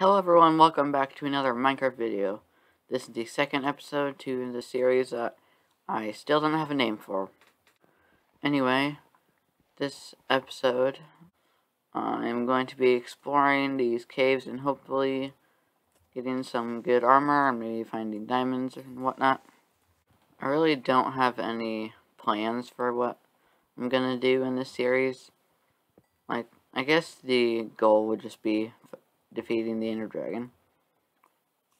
Hello everyone, welcome back to another Minecraft video. This is the second episode to the series that I still don't have a name for. Anyway, this episode, I'm going to be exploring these caves and hopefully getting some good armor and maybe finding diamonds and whatnot. I really don't have any plans for what I'm going to do in this series. Like, I guess the goal would just be defeating the Ender Dragon.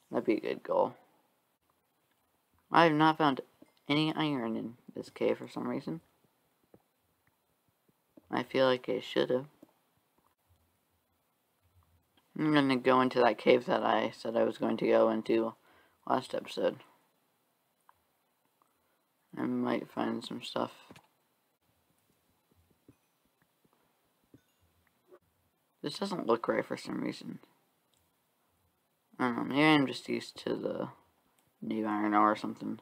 That'd be a good goal. I have not found any iron in this cave for some reason. I feel like I should have. I'm gonna go into that cave that I said I was going to go into last episode. I might find some stuff. This doesn't look right for some reason. I don't know, maybe I'm just used to the new iron ore or something.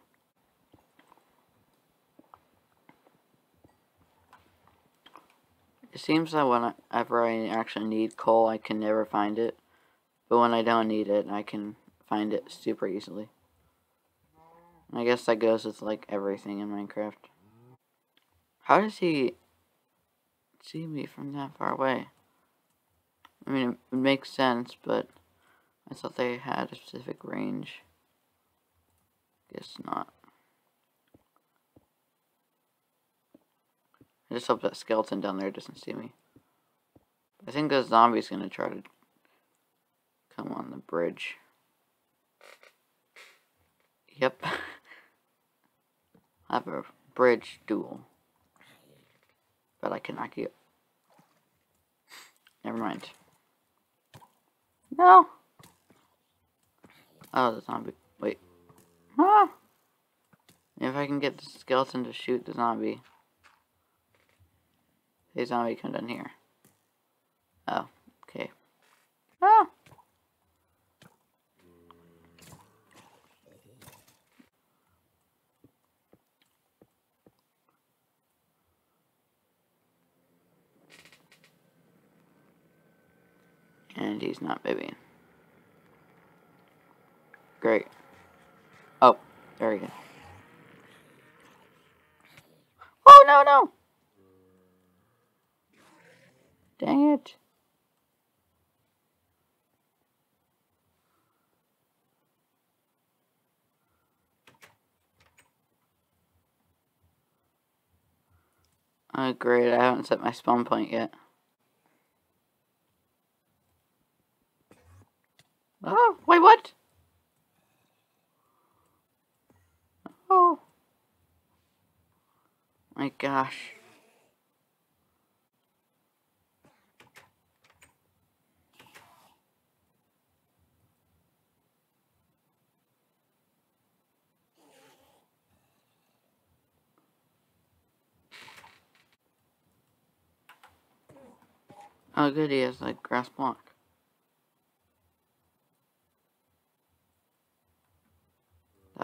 It seems that whenever I actually need coal, I can never find it. But when I don't need it, I can find it super easily. I guess that goes with, like, everything in Minecraft. How does he see me from that far away? I mean, it makes sense, but I thought they had a specific range. Guess not. I just hope that skeleton down there doesn't see me. I think the zombie's gonna try to come on the bridge. Yep. I have a bridge duel. But I cannot get... Never mind. No. Oh, the zombie. Wait. Ah. If I can get the skeleton to shoot the zombie. Hey, zombie, come down here. Oh, okay. Ah. And he's not moving. Great. Oh, there we go. Oh, no, no! Dang it. Oh, great. I haven't set my spawn point yet. Oh, wait, what? Oh. My gosh. Oh good, he has like grass block.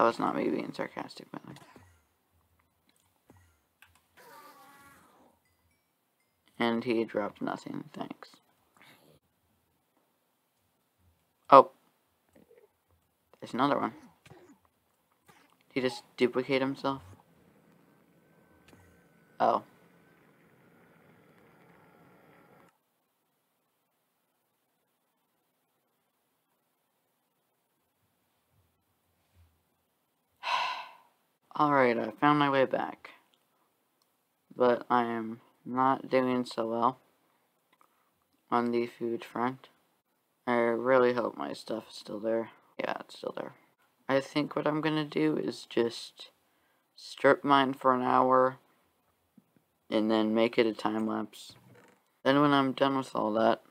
Oh, that was not me being sarcastic, by. And he dropped nothing, thanks. Oh. There's another one. Did he just duplicate himself? Oh. Alright, I found my way back. But I am not doing so well on the food front. I really hope my stuff is still there. Yeah, it's still there. I think what I'm gonna do is just strip mine for an hour and then make it a time lapse. Then when I'm done with all that,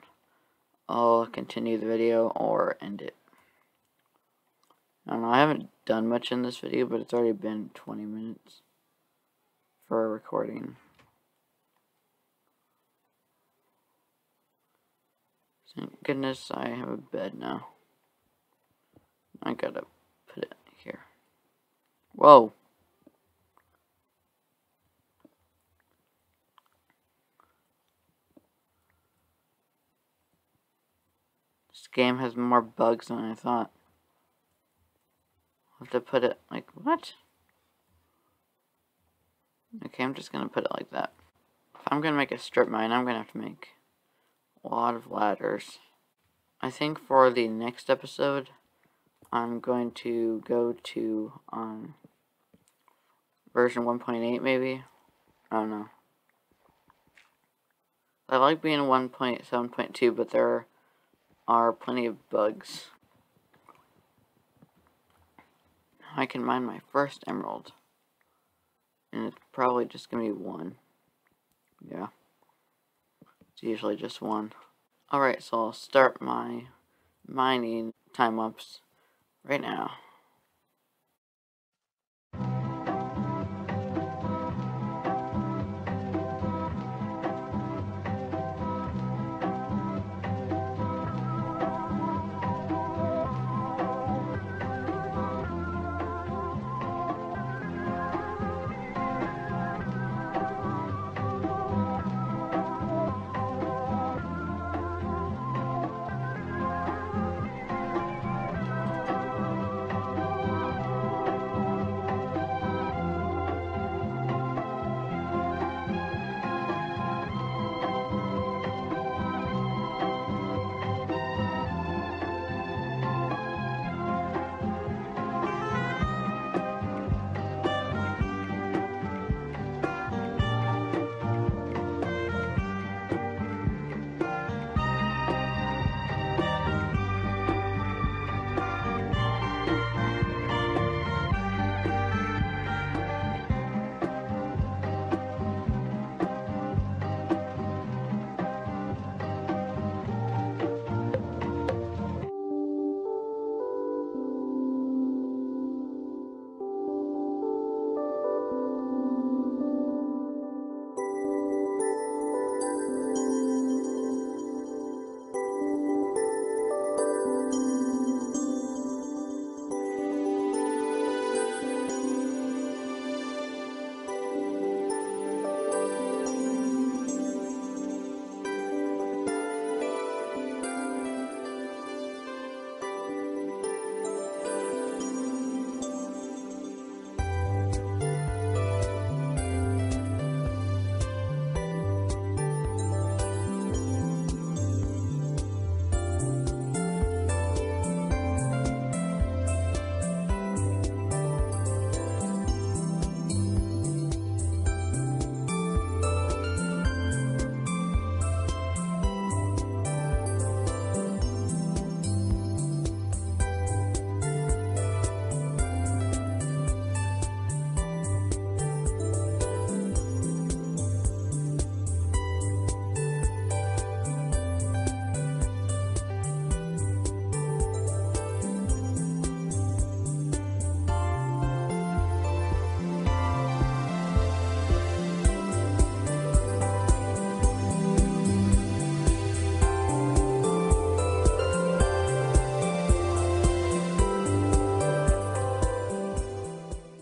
I'll continue the video or end it. I don't know, I haven't done much in this video, but it's already been 20 minutes for a recording. Thank goodness I have a bed now. I gotta put it here. Whoa. This game has more bugs than I thought. Have to put it like, what? Okay, I'm just gonna put it like that. If I'm gonna make a strip mine, I'm gonna have to make a lot of ladders. I think for the next episode, I'm going to go to, um, version 1.8 maybe. I don't know. I like being 1.7.2, but there are plenty of bugs. I can mine my first emerald. And it's probably just going to be one. Yeah. It's usually just one. Alright, so I'll start my mining time-lapse right now.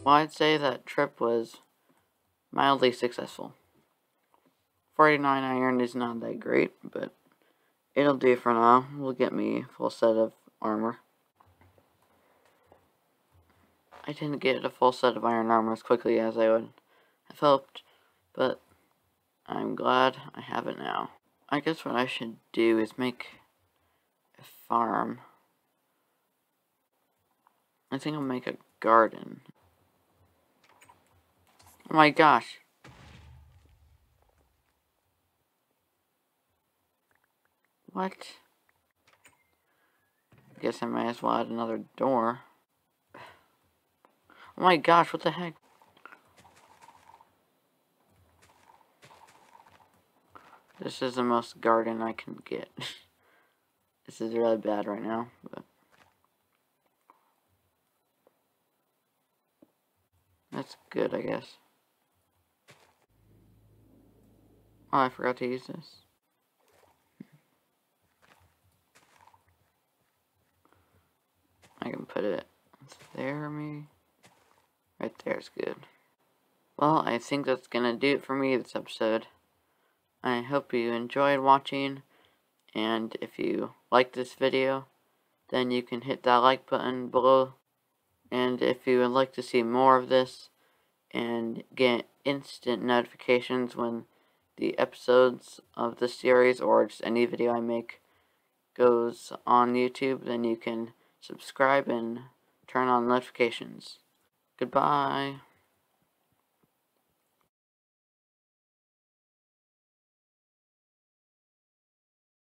Well, I'd say that trip was mildly successful. 49 iron is not that great, but it'll do for now. Will get me a full set of armor. I didn't get a full set of iron armor as quickly as I would have hoped, but I'm glad I have it now. I guess what I should do is make a farm. I think I'll make a garden. Oh my gosh. What? Guess I might as well add another door. Oh my gosh, what the heck? This is the most garden I can get. this is really bad right now, but... That's good, I guess. Oh, I forgot to use this. I can put it there, maybe? Right there is good. Well, I think that's gonna do it for me this episode. I hope you enjoyed watching, And if you like this video, then you can hit that like button below. And if you would like to see more of this and get instant notifications when the episodes of the series or just any video I make goes on YouTube, then you can subscribe and turn on notifications. Goodbye.